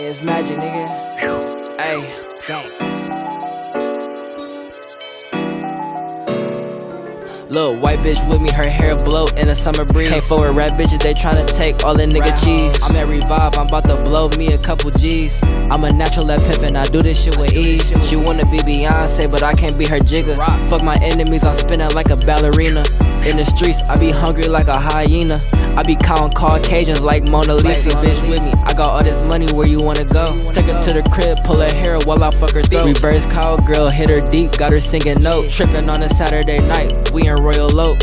Hey, it's magic, nigga. Hey, Little white bitch with me, her hair blow in a summer breeze. Came forward, rap bitches, they tryna take all the nigga cheese. I'm at Revive, I'm about to blow me a couple G's. I'm a natural at pimpin', I do this shit with ease. She wanna be Beyonce, but I can't be her Jigga. Fuck my enemies, I'm spinning like a ballerina. In the streets, I be hungry like a hyena. I be counting Caucasians like Mona Lisa. Bitch with me, I got all this money, where you wanna go? Take her to the crib, pull her hair while I fuck her throat. Reverse cowgirl, hit her deep, got her singing note. Trippin' on a Saturday night, we in Royal Oak.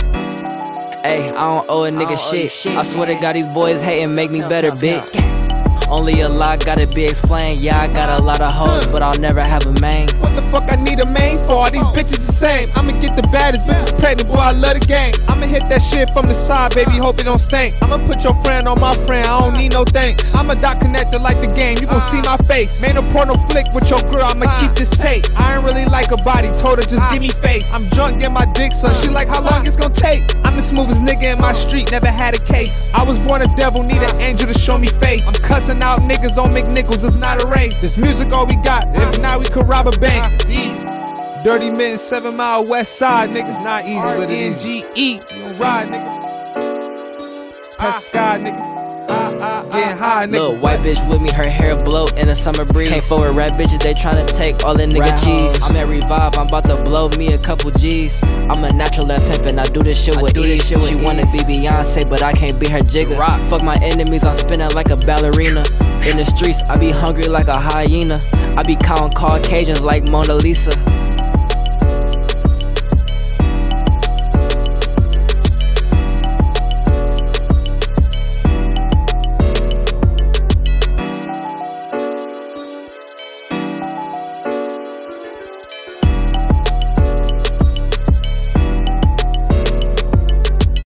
Ayy, I don't owe a nigga shit. I swear to God, these boys hating make me better, bitch. Only a lot gotta be explained. Yeah, I got a lot of hoes, but I'll never have a main. What the fuck I need a main for? All these bitches the same. I'ma get the baddest bitches pregnant, boy. I love the game. I'ma hit that shit from the side, baby. Hope it don't stink. I'ma put your friend on my friend. I don't need no thanks. I'm a dot connector like the game. You gon' see my face. Made a porno flick with your girl. I'ma keep this tape. I ain't really like a body. Told her just give me face. I'm drunk, get my dick son. She like how long it's gon' take. I'm the smoothest nigga in my street. Never had a case. I was born a devil. Need an angel to show me faith. I'm cussing out niggas on McNichols. It's not a race. This music all we got. If not, we could rob a bank. It's easy. Dirty men, seven mile west side, niggas not easy, but it is. You gon' ride, nigga. Sky, nigga. Getting high, nigga. Little white bitch with me, her hair blow in a summer breeze. Came forward, rap bitches, they tryna take all the nigga cheese. I'm at Revive, I'm about to blow me a couple G's. I'm a natural at pimpin', I do this shit with ease. She wanna be Beyonce, but I can't be her Jigga. Fuck my enemies, I'm spinning like a ballerina. In the streets, I be hungry like a hyena. I be counting Caucasians like Mona Lisa.